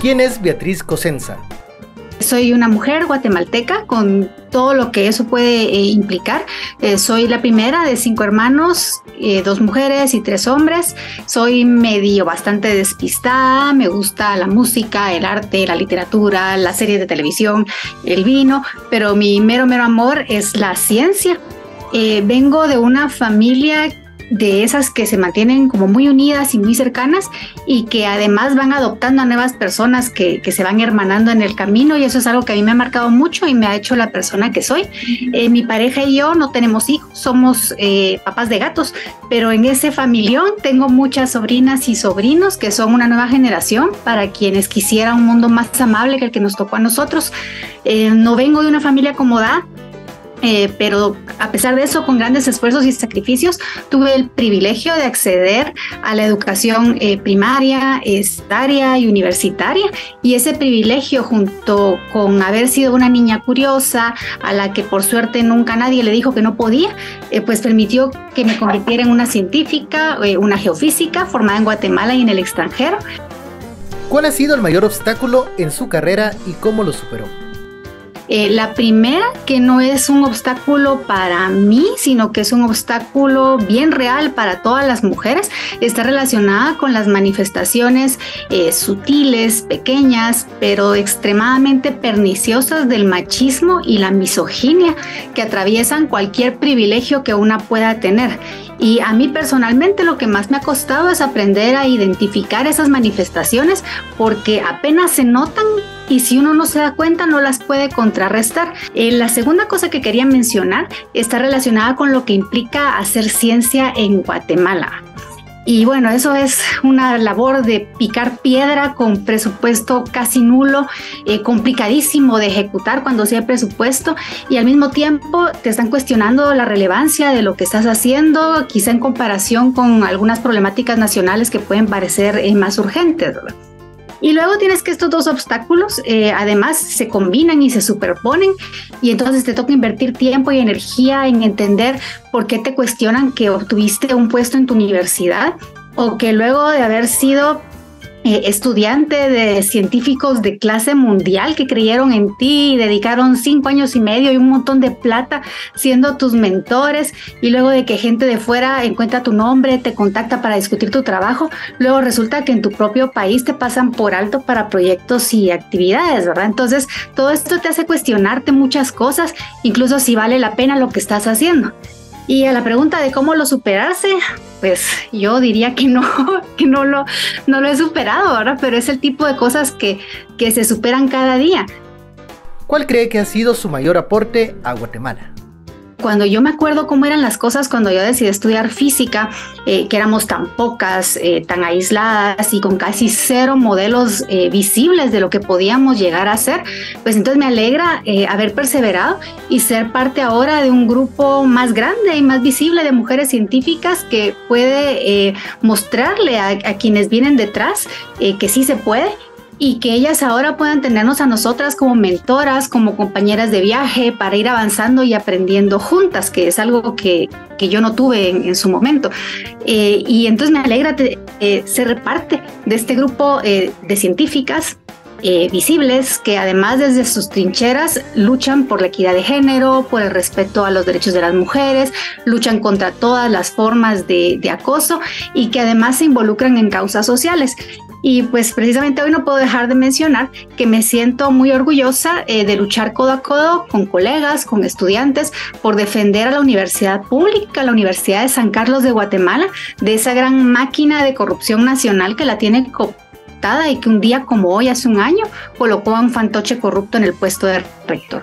¿Quién es Beatriz Cosenza? Soy una mujer guatemalteca con todo lo que eso puede eh, implicar. Eh, soy la primera de cinco hermanos, eh, dos mujeres y tres hombres. Soy medio bastante despistada, me gusta la música, el arte, la literatura, las series de televisión, el vino, pero mi mero, mero amor es la ciencia. vengo de una familia de esas que se mantienen como muy unidas y muy cercanas y que además van adoptando a nuevas personas que, se van hermanando en el camino y eso es algo que a mí me ha marcado mucho y me ha hecho la persona que soy. Eh, mi pareja y yo no tenemos hijos, somos eh, papás de gatos, pero en ese familión tengo muchas sobrinas y sobrinos que son una nueva generación para quienes quisiera un mundo más amable que el que nos tocó a nosotros. Eh, no vengo de una familia acomodada, eh, pero a pesar de eso, con grandes esfuerzos y sacrificios, tuve el privilegio de acceder a la educación eh, primaria, estaria y universitaria. Y ese privilegio, junto con haber sido una niña curiosa, a la que por suerte nunca nadie le dijo que no podía, eh, pues permitió que me convirtiera en una científica, una geofísica formada en Guatemala y en el extranjero. ¿Cuál ha sido el mayor obstáculo en su carrera y cómo lo superó? Eh, la primera, que no es un obstáculo para mí, sino que es un obstáculo bien real para todas las mujeres, está relacionada con las manifestaciones eh, sutiles, pequeñas, pero extremadamente perniciosas del machismo y la misoginia que atraviesan cualquier privilegio que una pueda tener. Y a mí personalmente lo que más me ha costado es aprender a identificar esas manifestaciones porque apenas se notan y si uno no se da cuenta no las puede contrarrestar. Eh, la segunda cosa que quería mencionar está relacionada con lo que implica hacer ciencia en Guatemala. Y bueno, eso es una labor de picar piedra con presupuesto casi nulo, eh, complicadísimo de ejecutar cuando sea presupuesto y al mismo tiempo te están cuestionando la relevancia de lo que estás haciendo, quizá en comparación con algunas problemáticas nacionales que pueden parecer eh, más urgentes. Y luego tienes que estos dos obstáculos eh, además se combinan y se superponen y entonces te toca invertir tiempo y energía en entender por qué te cuestionan que obtuviste un puesto en tu universidad o que luego de haber sido eh, estudiante de científicos de clase mundial que creyeron en ti y dedicaron cinco años y medio y un montón de plata siendo tus mentores y luego de que gente de fuera encuentra tu nombre, te contacta para discutir tu trabajo, luego resulta que en tu propio país te pasan por alto para proyectos y actividades, ¿verdad? Entonces todo esto te hace cuestionarte muchas cosas, incluso si vale la pena lo que estás haciendo. Y a la pregunta de cómo lo superarse, pues yo diría que no, que no lo, no lo he superado, ahora, Pero es el tipo de cosas que, que se superan cada día. ¿Cuál cree que ha sido su mayor aporte a Guatemala? Cuando yo me acuerdo cómo eran las cosas cuando yo decidí estudiar física, eh, que éramos tan pocas, eh, tan aisladas y con casi cero modelos eh, visibles de lo que podíamos llegar a ser, pues entonces me alegra haber perseverado y ser parte ahora de un grupo más grande y más visible de mujeres científicas que puede mostrarle a, a, quienes vienen detrás que sí se puede y que ellas ahora puedan tenernos a nosotras como mentoras, como compañeras de viaje para ir avanzando y aprendiendo juntas, que es algo que, que yo no tuve en, su momento. Eh, y entonces me alegra eh, ser parte de este grupo eh, de científicas visibles que además desde sus trincheras luchan por la equidad de género, por el respeto a los derechos de las mujeres, luchan contra todas las formas de, de acoso y que además se involucran en causas sociales. Y pues precisamente hoy no puedo dejar de mencionar que me siento muy orgullosa eh, de luchar codo a codo con colegas, con estudiantes, por defender a la universidad pública, la Universidad de San Carlos de Guatemala, de esa gran máquina de corrupción nacional que la tiene y que un día como hoy, hace un año, colocó a un fantoche corrupto en el puesto de rector.